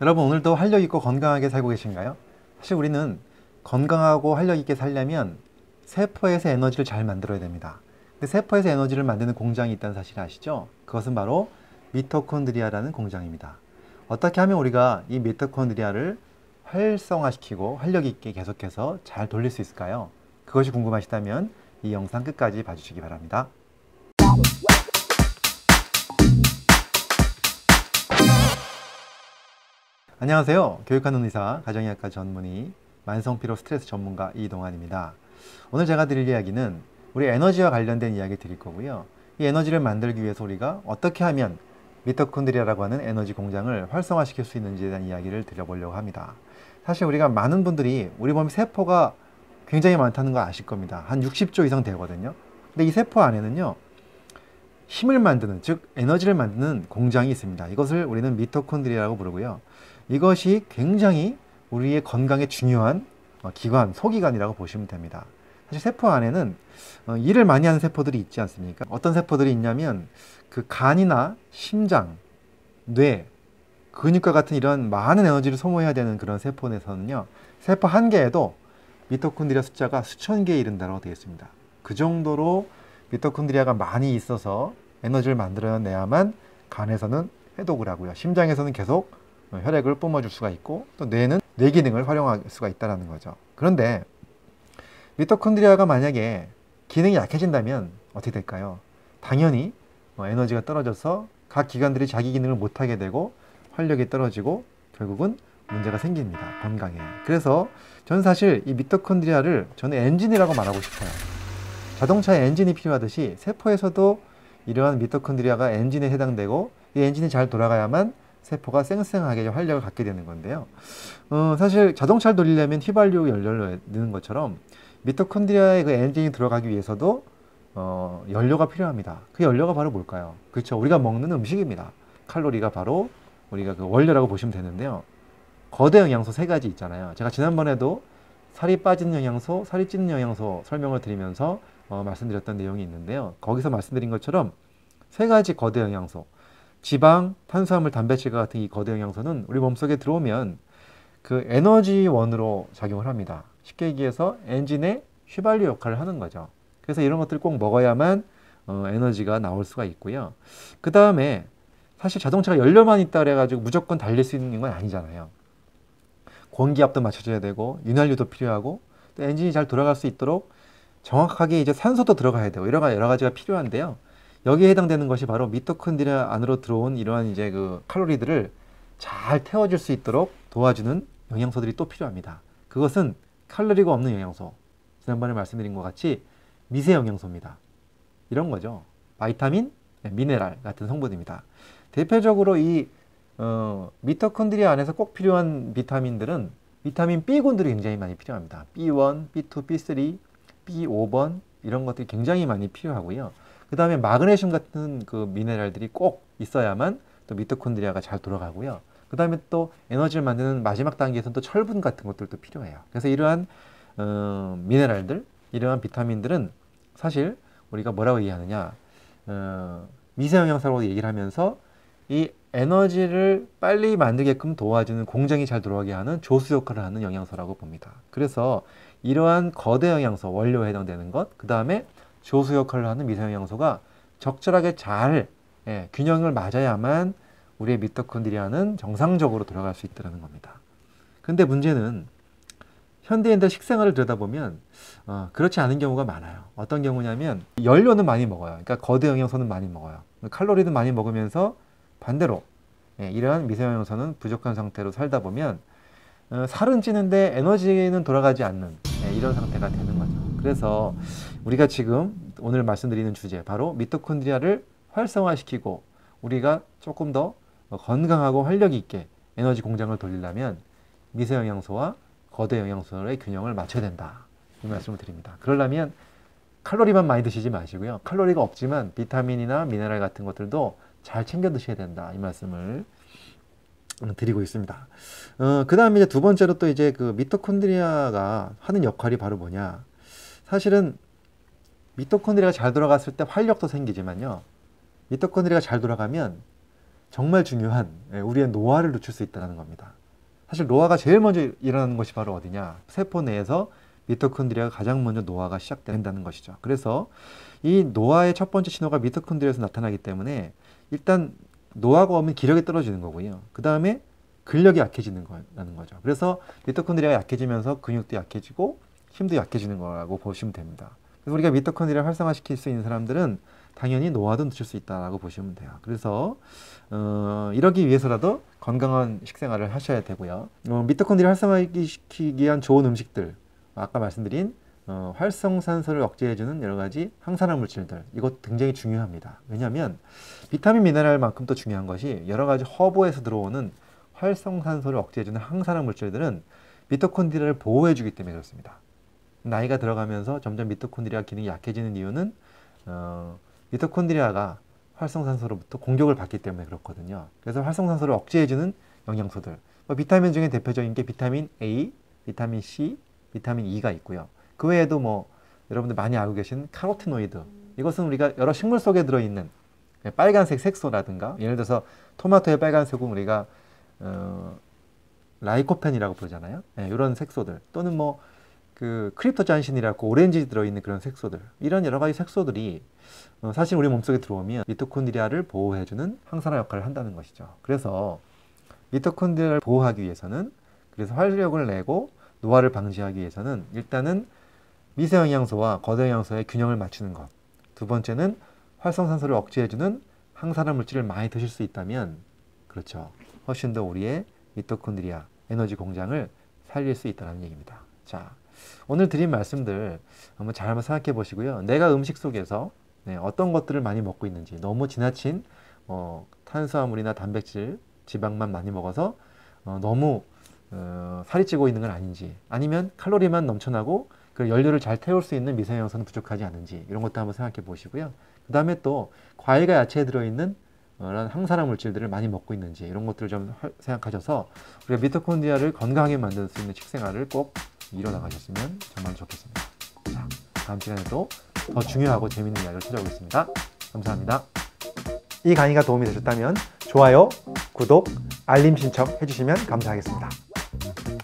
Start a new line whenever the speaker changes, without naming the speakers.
여러분 오늘도 활력 있고 건강하게 살고 계신가요? 사실 우리는 건강하고 활력 있게 살려면 세포에서 에너지를 잘 만들어야 됩니다. 근데 세포에서 에너지를 만드는 공장이 있다는 사실 아시죠? 그것은 바로 미토콘드리아라는 공장입니다. 어떻게 하면 우리가 이 미토콘드리아를 활성화시키고 활력 있게 계속해서 잘 돌릴 수 있을까요? 그것이 궁금하시다면 이 영상 끝까지 봐주시기 바랍니다. 안녕하세요. 교육하는 의사, 가정의학과 전문의, 만성피로 스트레스 전문가 이동환입니다. 오늘 제가 드릴 이야기는 우리 에너지와 관련된 이야기 드릴 거고요. 이 에너지를 만들기 위해서 우리가 어떻게 하면 미토콘드리아라고 하는 에너지 공장을 활성화시킬 수 있는지에 대한 이야기를 드려보려고 합니다. 사실 우리가 많은 분들이 우리 몸 세포가 굉장히 많다는 거 아실 겁니다. 한 60조 이상 되거든요. 근데 이 세포 안에는요, 힘을 만드는, 즉 에너지를 만드는 공장이 있습니다. 이것을 우리는 미토콘드리아라고 부르고요. 이것이 굉장히 우리의 건강에 중요한 어, 기관, 소기관이라고 보시면 됩니다. 사실 세포 안에는 어, 일을 많이 하는 세포들이 있지 않습니까? 어떤 세포들이 있냐면 그 간이나 심장, 뇌, 근육과 같은 이런 많은 에너지를 소모해야 되는 그런 세포 내에서는요. 세포 한 개에도 미토콘드리아 숫자가 수천 개에 이른다고 되어 있습니다. 그 정도로 미토콘드리아가 많이 있어서 에너지를 만들어내야만 간에서는 해독을 하고요. 심장에서는 계속 혈액을 뿜어줄 수가 있고 또 뇌는 뇌 기능을 활용할 수가 있다는 거죠. 그런데 미토콘드리아가 만약에 기능이 약해진다면 어떻게 될까요? 당연히 어, 에너지가 떨어져서 각 기관들이 자기 기능을 못하게 되고 활력이 떨어지고 결국은 문제가 생깁니다. 건강에. 그래서 저는 사실 이 미토콘드리아를 저는 엔진이라고 말하고 싶어요. 자동차에 엔진이 필요하듯이 세포에서도 이러한 미토콘드리아가 엔진에 해당되고 이 엔진이 잘 돌아가야만 세포가 쌩쌩하게 활력을 갖게 되는 건데요. 어, 사실 자동차를 돌리려면 휘발유 연료를 넣는 것처럼 미토콘드리아의 그 엔진이 들어가기 위해서도 어, 연료가 필요합니다. 그 연료가 바로 뭘까요? 그렇죠. 우리가 먹는 음식입니다. 칼로리가 바로 우리가 그 원료라고 보시면 되는데요. 거대 영양소 세 가지 있잖아요. 제가 지난번에도 살이 빠지는 영양소, 살이 찌는 영양소 설명을 드리면서 어, 말씀드렸던 내용이 있는데요. 거기서 말씀드린 것처럼 세 가지 거대 영양소, 지방, 탄수화물, 단백질과 같은 이 거대 영양소는 우리 몸속에 들어오면 그 에너지원으로 작용을 합니다. 쉽게 얘기해서 엔진의 휘발유 역할을 하는 거죠. 그래서 이런 것들을 꼭 먹어야만 어, 에너지가 나올 수가 있고요. 그 다음에 사실 자동차가 연료만 있다 그래가지고 무조건 달릴 수 있는 건 아니잖아요. 공기압도 맞춰줘야 되고 윤활유도 필요하고 또 엔진이 잘 돌아갈 수 있도록 정확하게 이제 산소도 들어가야 되고 여러 가지가 필요한데요. 여기에 해당되는 것이 바로 미토콘드리아 안으로 들어온 이러한 이제 그 칼로리들을 잘 태워줄 수 있도록 도와주는 영양소들이 또 필요합니다. 그것은 칼로리가 없는 영양소. 지난번에 말씀드린 것 같이 미세 영양소입니다. 이런 거죠. 바이타민, 네, 미네랄 같은 성분입니다. 대표적으로 이 어, 미토콘드리아 안에서 꼭 필요한 비타민들은 비타민 B군들이 굉장히 많이 필요합니다. B1, B2, B3, B5번 이런 것들이 굉장히 많이 필요하고요. 그 다음에 마그네슘 같은 그 미네랄들이 꼭 있어야만 또 미토콘드리아가 잘 돌아가고요. 그 다음에 또 에너지를 만드는 마지막 단계에서는 또 철분 같은 것들도 필요해요. 그래서 이러한 어, 미네랄들, 이러한 비타민들은 사실 우리가 뭐라고 얘기하느냐 어, 미세영양소라고 얘기를 하면서 이 에너지를 빨리 만들게끔 도와주는 공정이 잘 들어가게 하는 조수 역할을 하는 영양소라고 봅니다. 그래서 이러한 거대 영양소 원료에 해당되는 것, 그 다음에 조수 역할을 하는 미세영양소가 적절하게 잘 예, 균형을 맞아야만 우리의 미토콘드리아는 정상적으로 돌아갈 수 있다는 겁니다. 근데 문제는 현대인들 식생활을 들여다보면 어, 그렇지 않은 경우가 많아요. 어떤 경우냐면 연료는 많이 먹어요. 그러니까 거대 영양소는 많이 먹어요. 칼로리도 많이 먹으면서 반대로 예, 이러한 미세영양소는 부족한 상태로 살다 보면 어, 살은 찌는데 에너지는 돌아가지 않는 예, 이런 상태가 되는 거죠. 그래서 우리가 지금 오늘 말씀드리는 주제 바로 미토콘드리아를 활성화시키고 우리가 조금 더 건강하고 활력 있게 에너지 공장을 돌리려면 미세 영양소와 거대 영양소의 균형을 맞춰야 된다. 이 말씀을 드립니다. 그러려면 칼로리만 많이 드시지 마시고요. 칼로리가 없지만 비타민이나 미네랄 같은 것들도 잘 챙겨 드셔야 된다. 이 말씀을 드리고 있습니다. 어, 그 다음에 두 번째로 또 이제 그 미토콘드리아가 하는 역할이 바로 뭐냐. 사실은 미토콘드리아가 잘 돌아갔을 때 활력도 생기지만요. 미토콘드리아가 잘 돌아가면 정말 중요한 예, 우리의 노화를 늦출 수 있다는 겁니다. 사실 노화가 제일 먼저 일어나는 것이 바로 어디냐? 세포 내에서 미토콘드리아가 가장 먼저 노화가 시작된다는 것이죠. 그래서 이 노화의 첫 번째 신호가 미토콘드리아에서 나타나기 때문에 일단 노화가 오면 기력이 떨어지는 거고요. 그 다음에 근력이 약해지는 거라는 거죠. 그래서 미토콘드리아가 약해지면서 근육도 약해지고 힘도 약해지는 거라고 보시면 됩니다. 그래서 우리가 미토콘드리아를 활성화시킬 수 있는 사람들은 당연히 노화도 늦출 수 있다고 보시면 돼요. 그래서 어, 이러기 위해서라도 건강한 식생활을 하셔야 되고요. 어, 미토콘드리아 활성화시키기 위한 좋은 음식들, 아까 말씀드린 어, 활성산소를 억제해주는 여러 가지 항산화 물질들 이것 굉장히 중요합니다. 왜냐하면 비타민 미네랄만큼 또 중요한 것이 여러 가지 허브에서 들어오는 활성산소를 억제해주는 항산화 물질들은 미토콘드리아를 보호해주기 때문에 그렇습니다. 나이가 들어가면서 점점 미토콘드리아 기능이 약해지는 이유는 어, 미토콘드리아가 활성산소로부터 공격을 받기 때문에 그렇거든요. 그래서 활성산소를 억제해주는 영양소들. 뭐 비타민 중에 대표적인 게 비타민 A, 비타민 C, 비타민 E가 있고요. 그 외에도 뭐 여러분들 많이 알고 계신 카로티노이드. 이것은 우리가 여러 식물 속에 들어있는 빨간색 색소라든가 예를 들어서 토마토의 빨간색은 우리가 어, lycopene이라고 부르잖아요. 네, 이런 색소들 또는 뭐 그 cryptoxanthin이라고 오렌지 들어있는 그런 색소들 이런 여러 가지 색소들이 어, 사실 우리 몸속에 들어오면 미토콘드리아를 보호해주는 항산화 역할을 한다는 것이죠. 그래서 미토콘드리아를 보호하기 위해서는 그래서 활력을 내고 노화를 방지하기 위해서는 일단은 미세 영양소와 거대 영양소의 균형을 맞추는 것. 두 번째는 활성산소를 억제해주는 항산화 물질을 많이 드실 수 있다면 그렇죠. 훨씬 더 우리의 미토콘드리아 에너지 공장을 살릴 수 있다는 얘기입니다. 자, 오늘 드린 말씀들 한번 잘 한번 생각해 보시고요. 내가 음식 속에서 네, 어떤 것들을 많이 먹고 있는지 너무 지나친 어, 탄수화물이나 단백질, 지방만 많이 먹어서 어, 너무 어, 살이 찌고 있는 건 아닌지 아니면 칼로리만 넘쳐나고 그 연료를 잘 태울 수 있는 미세 영양소는 부족하지 않은지 이런 것도 한번 생각해 보시고요. 그 다음에 또 과일과 야채에 들어있는 그런 항산화 물질들을 많이 먹고 있는지 이런 것들을 좀 생각하셔서 우리가 미토콘드리아를 건강하게 만들 수 있는 식생활을 꼭 이뤄나가셨으면 정말 좋겠습니다. 자, 다음 시간에도 더 중요하고 재밌는 이야기를 찾아오겠습니다. 감사합니다. 이 강의가 도움이 되셨다면 좋아요, 구독, 알림 신청 해주시면 감사하겠습니다.